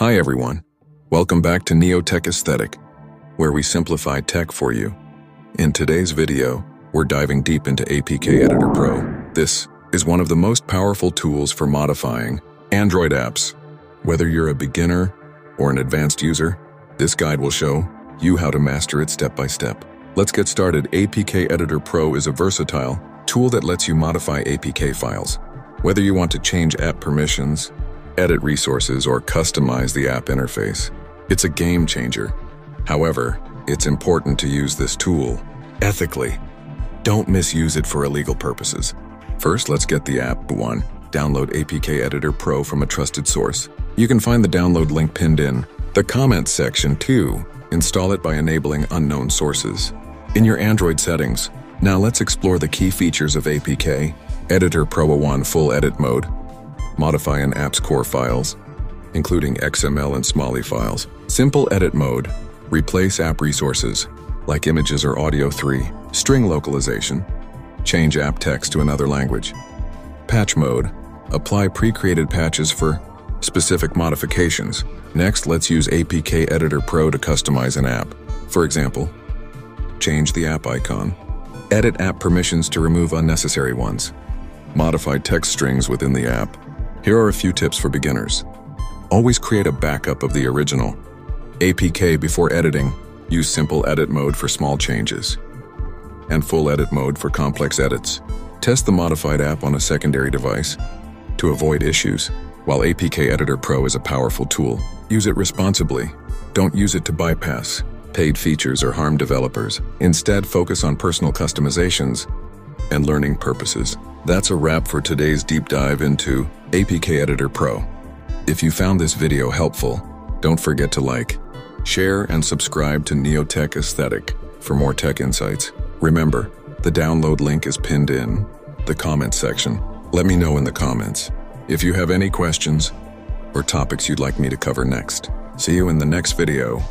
Hi everyone. Welcome back to Neotech Aesthetic, where we simplify tech for you. In today's video, we're diving deep into APK Editor Pro. This is one of the most powerful tools for modifying Android apps. Whether you're a beginner or an advanced user, this guide will show you how to master it step by step. Let's get started. APK Editor Pro is a versatile tool that lets you modify APK files. Whether you want to change app permissions, edit resources, or customize the app interface, it's a game changer. However, it's important to use this tool ethically. Don't misuse it for illegal purposes. First, let's get the app. 1. Download APK Editor Pro from a trusted source. You can find the download link pinned in the comments section. 2. Install it by enabling unknown sources. In your Android settings, now let's explore the key features of APK Editor Pro 1 Full Edit Mode. Modify an app's core files, including XML and SMALI files. Simple Edit Mode. Replace app resources, like images or audio 3. String localization. Change app text to another language. Patch Mode. Apply pre-created patches for specific modifications. Next, let's use APK Editor Pro to customize an app. For example, change the app icon. Edit app permissions to remove unnecessary ones. Modify text strings within the app. Here are a few tips for beginners. Always create a backup of the original. APK before editing. Use simple edit mode for small changes. And full edit mode for complex edits. Test the modified app on a secondary device to avoid issues. While APK Editor Pro is a powerful tool, use it responsibly. Don't use it to bypass paid features or harm developers. Instead, focus on personal customizations and learning purposes. That's a wrap for today's deep dive into APK Editor Pro. If you found this video helpful, don't forget to like, share, and subscribe to Neotech Aesthetic for more tech insights. Remember, the download link is pinned in the comments section. Let me know in the comments if you have any questions or topics you'd like me to cover next. See you in the next video.